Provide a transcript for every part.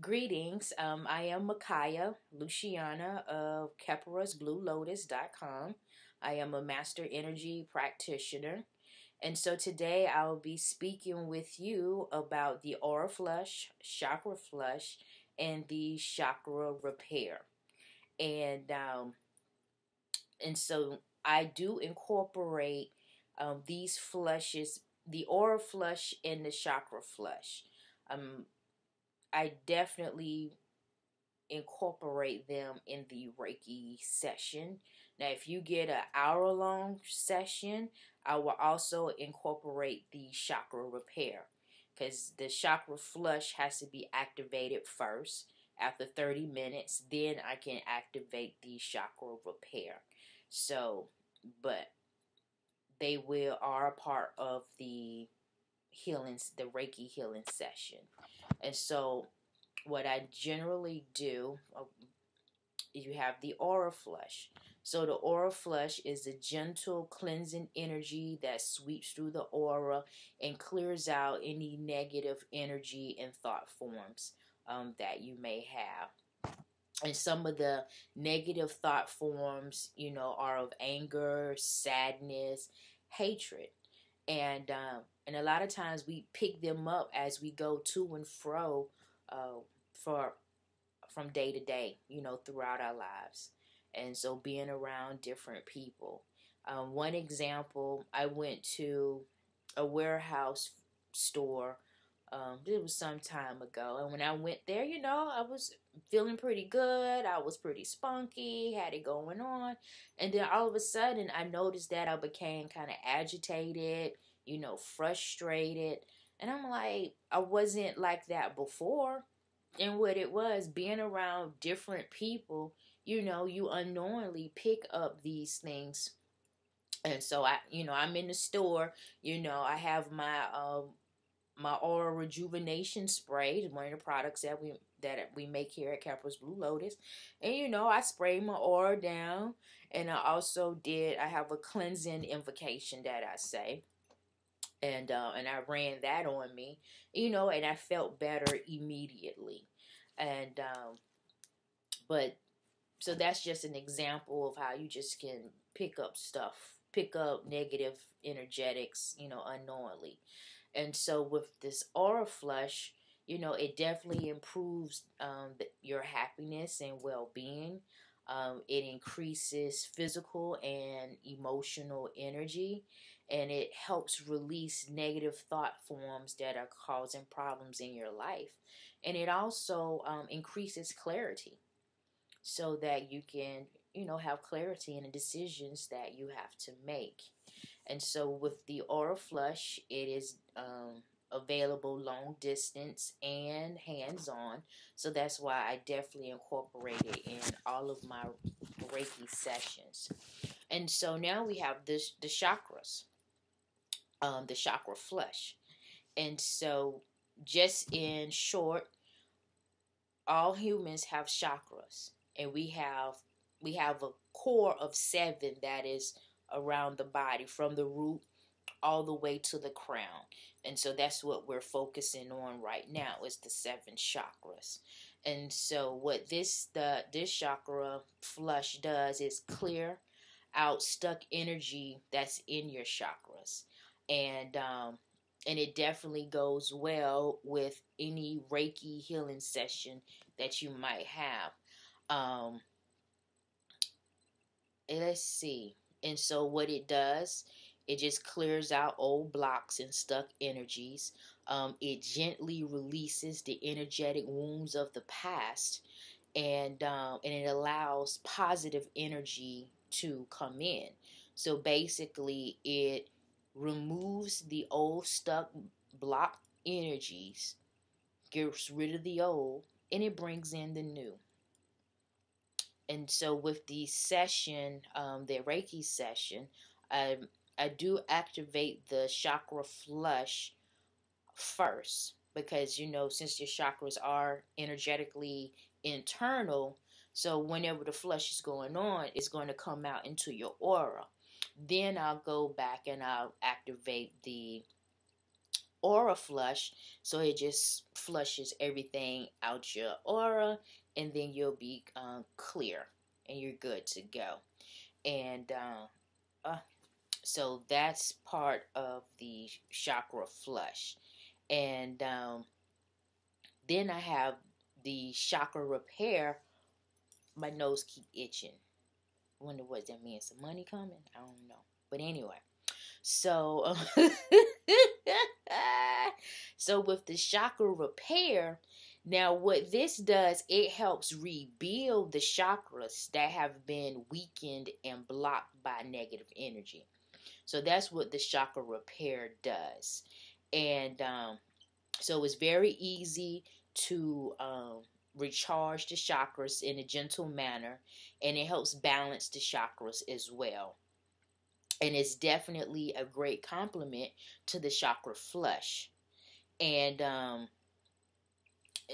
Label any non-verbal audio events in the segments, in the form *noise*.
Greetings. Um, I am Michaiah Luciana of KheperasBlueLotus.com. I am a master energy practitioner. And so today I'll be speaking with you about the aura flush, chakra flush, and the chakra repair. And um, and so I do incorporate um, these flushes, the aura flush and the chakra flush. Um, I definitely incorporate them in the Reiki session. Now, if you get an hour long session, I will also incorporate the chakra repair because the chakra flush has to be activated first. After 30 minutes, then I can activate the chakra repair. So, but they will are a part of the healing, the Reiki healing session. And so, what I generally do, uh, you have the aura flush. So, the aura flush is a gentle cleansing energy that sweeps through the aura and clears out any negative energy and thought forms um, that you may have. And some of the negative thought forms, you know, are of anger, sadness, hatred. And um, and a lot of times we pick them up as we go to and fro uh, for from day to day, you know, throughout our lives. And so being around different people. Um, one example, I went to a warehouse store. Um, it was some time ago, and when I went there, you know, I was feeling pretty good. I was pretty spunky, had it going on, and then all of a sudden, I noticed that I became kind of agitated you know, frustrated. And I'm like, I wasn't like that before. And what it was, being around different people, you know, you unknowingly pick up these things. And so I, you know, I'm in the store, you know, I have my um my aura rejuvenation spray, is one of the products that we that we make here at Khepera's Blue Lotus. And you know, I spray my aura down and I also did I have a cleansing invocation that I say. And uh, and I ran that on me, you know, and I felt better immediately, and um, but so that's just an example of how you just can pick up stuff, pick up negative energetics, you know, unknowingly, and so with this aura flush, you know, it definitely improves um, your happiness and well being. Um, it increases physical and emotional energy and it helps release negative thought forms that are causing problems in your life. And it also um, increases clarity so that you can, you know, have clarity in the decisions that you have to make. And so with the Aura Flush, it is um, available long distance and hands on. So that's why I definitely incorporate it in all of my Reiki sessions. And so now we have this the chakras um, the chakra flush. And so, just in short, all humans have chakras, and we have we have a core of seven that is around the body, from the root all the way to the crown. And so that's what we're focusing on right now is the seven chakras. And so what this the this chakra flush does is clear out stuck energy that's in your chakras and um, and it definitely goes well with any Reiki healing session that you might have. Um, let's see. And so what it does, it just clears out old blocks and stuck energies. Um, it gently releases the energetic wounds of the past, and um, and it allows positive energy to come in. So basically, it removes the old stuck block energies, gets rid of the old, and it brings in the new. And so, with the session, um, the Reiki session, I, I do activate the chakra flush first because you know, since your chakras are energetically internal, so whenever the flush is going on, it's going to come out into your aura. Then I'll go back and I'll activate the aura flush. So it just flushes everything out your aura, and then you'll be uh, clear and you're good to go. And uh, uh, so that's part of the chakra flush. And um, then I have the chakra repair. My nose keep itching. Wonder what that means. Some money coming? I don't know. But anyway, so *laughs* so with the chakra repair, now what this does, it helps rebuild the chakras that have been weakened and blocked by negative energy. So that's what the chakra repair does. And um, so it's very easy to um, recharge the chakras in a gentle manner, and it helps balance the chakras as well. And it's definitely a great complement to the chakra flush. And um,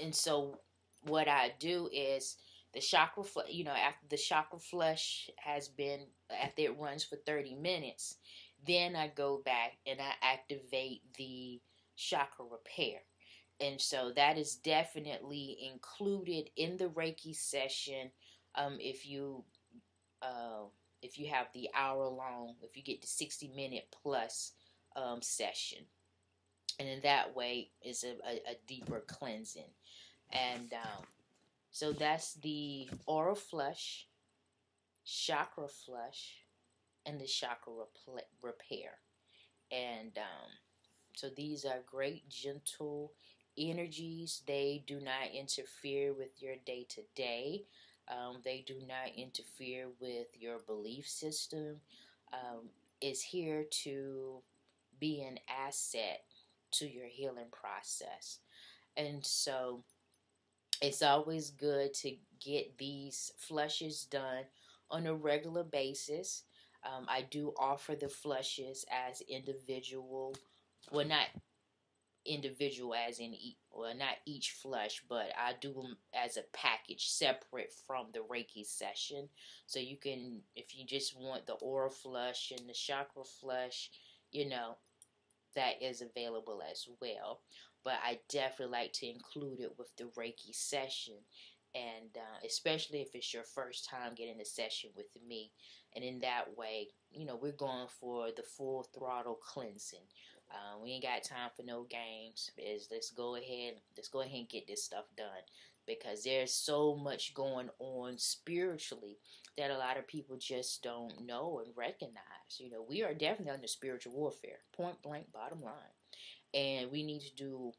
and so what I do is the chakra, you know, after the chakra flush has been after it runs for 30 minutes, then I go back and I activate the chakra repair. And so that is definitely included in the Reiki session. Um, if you uh, if you have the hour long, if you get the 60 minute plus um, session. And in that way it's a, a, a deeper cleansing. And um, so that's the aura flush, chakra flush, and the chakra repair. And um, so these are great, gentle energies. They do not interfere with your day to day. Um, they do not interfere with your belief system. Um, it's here to be an asset to your healing process. And so it's always good to get these flushes done on a regular basis. Um, I do offer the flushes as individual, well, not individual as in well not each flush but i do them as a package separate from the reiki session so you can if you just want the aura flush and the chakra flush you know that is available as well. But i definitely like to include it with the reiki session. And uh, especially if it's your first time getting a session with me. And in that way you know we're going for the full throttle cleansing. Uh, we ain't got time for no games. Is let's go ahead, let's go ahead and get this stuff done because there's so much going on spiritually that a lot of people just don't know and recognize. You know, we are definitely under spiritual warfare, point blank, bottom line, and we need to do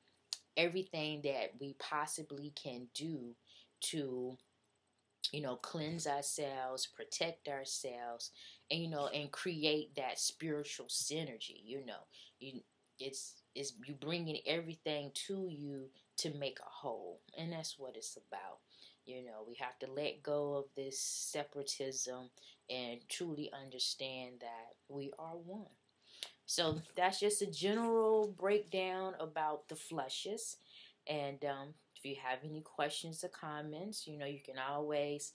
everything that we possibly can do to you know cleanse ourselves protect ourselves and you know and create that spiritual synergy you know you it's it's you bringing everything to you to make a whole and that's what it's about. You know we have to let go of this separatism and truly understand that we are one. So that's just a general breakdown about the flushes. And um, if you have any questions or comments you know you can always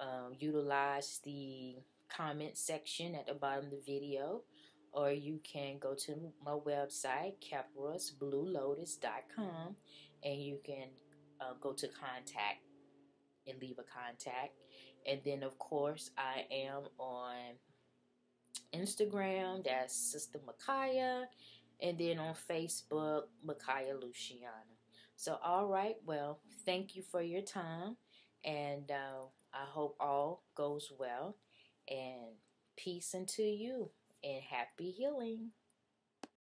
um, utilize the comment section at the bottom of the video or you can go to my website, KheperasBlueLotus.com, and you can uh, go to contact and leave a contact. And then, of course, I am on Instagram, that's Sister Michaiah, and then on Facebook, Michaiah Luciana. So, all right, well, thank you for your time, and uh, I hope all goes well, and peace unto you and happy healing.